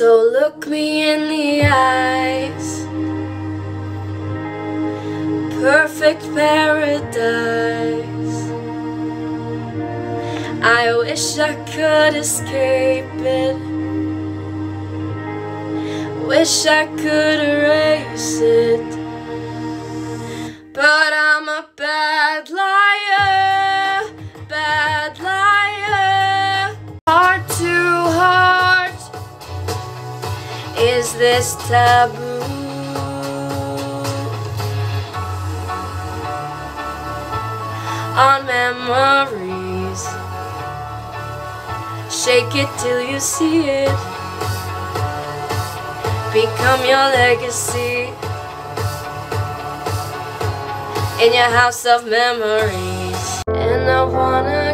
So look me in the eyes. Perfect paradise. I wish I could escape it. Wish I could erase it. Taboo? On memories, shake it till you see it. Become your legacy in your house of memories. And I wanna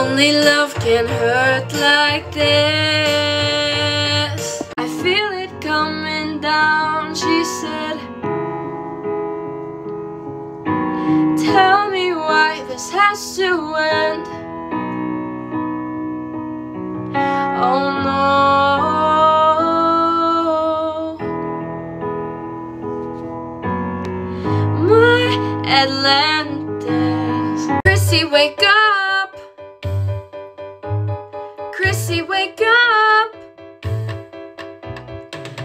Only love can hurt like this. I feel it coming down, she said. Tell me why this has to end. Chrissy, wake up.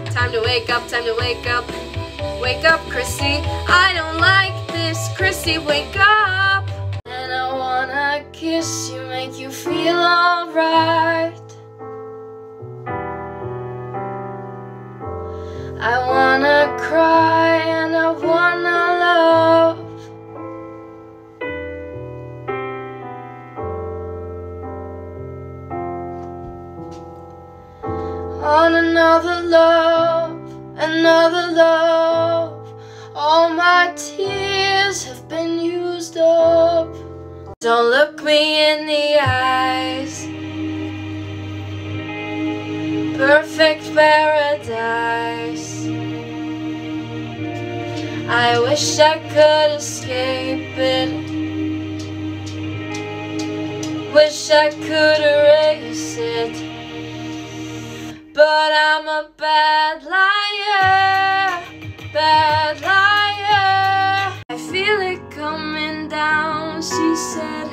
Time to wake up, time to wake up. Wake up, Chrissy. I don't like this. Chrissy, wake up. And I wanna kiss you, make you feel alright. On another love, another love. All my tears have been used up. Don't look me in the eyes. Perfect paradise. I wish I could escape it. Wish I could erase it. But I'm a bad liar, bad liar. I feel it coming down, she said.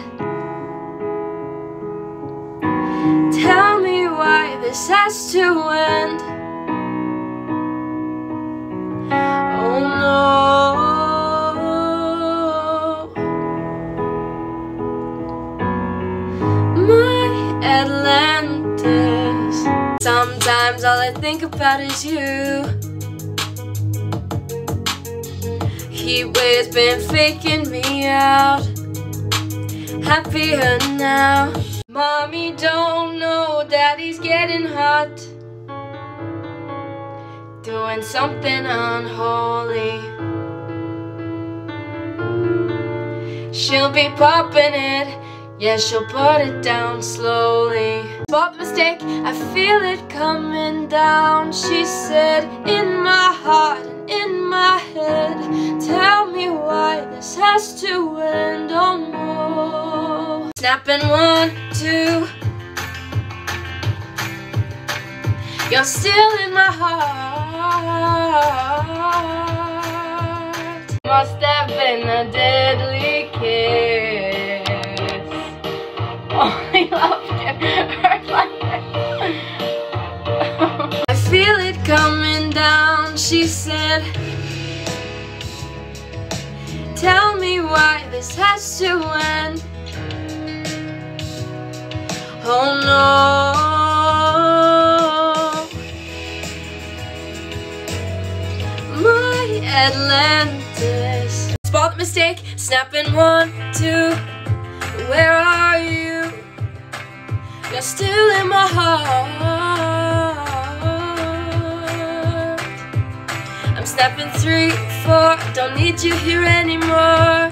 Tell me why this has to end. Think about is you. Heatwave's been faking me out. Happier now. Mommy don't know daddy's getting hot. Doing something unholy. She'll be popping it. Yeah, she'll put it down slowly. Spot mistake, I feel it coming down. She said, in my heart and in my head. Tell me why this has to end. Oh no. Snapping one, two. You're still in my heart. Must have been a deadly Tell me why this has to end. Oh no. My Atlantis. mistake, snapping one, two. Where are you? You're still in my heart. I'm snapping three, four. Don't need you here anymore.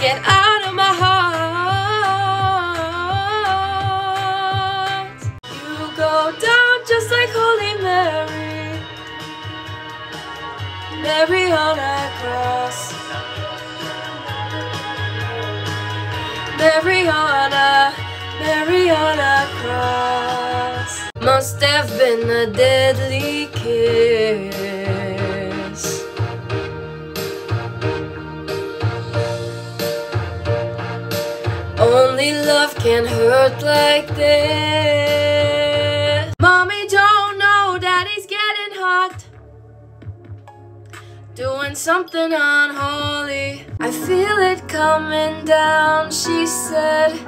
Get out of my heart. You go down just like Holy Mary. Mary on a cross. Mary on a, Mary on a cross. Must have been a deadly kiss. Only love can hurt like this. Mommy don't know daddy's getting hot. Doing something unholy. I feel it coming down, she said.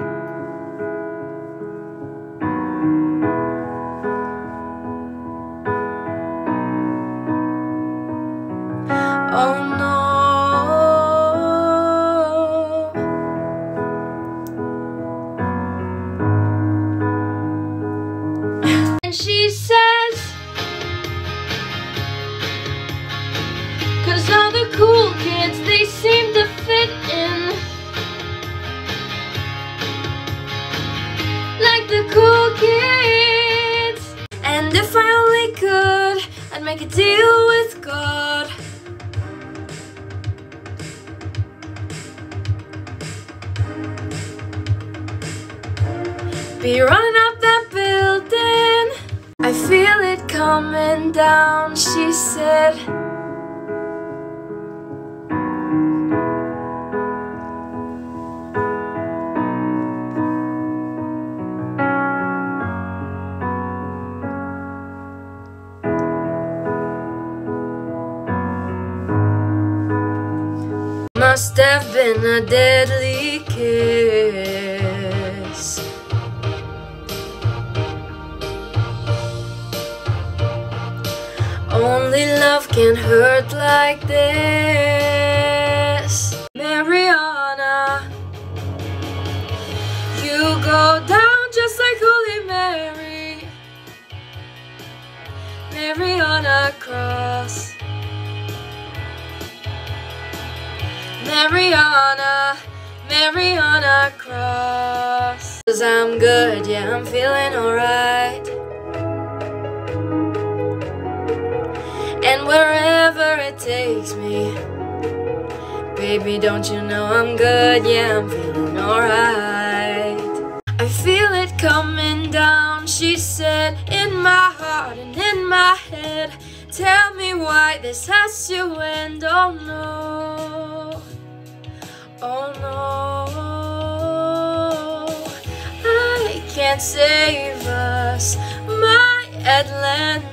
Cool kids. And if I only could, I'd make a deal with God. Be running up that building. I feel it coming down, she said. Must have been a deadly kiss. Only love can hurt like this. Mariana, you go down just like Holy Mary. Mary on a cross. Mariana, Mary on cross. Cause I'm good, yeah, I'm feeling alright. And wherever it takes me, baby, don't you know I'm good, yeah, I'm feeling alright. I feel it coming down, she said, in my heart and in my head. Tell me why this has to end, oh no. Oh no, I can't save us, my Atlantis.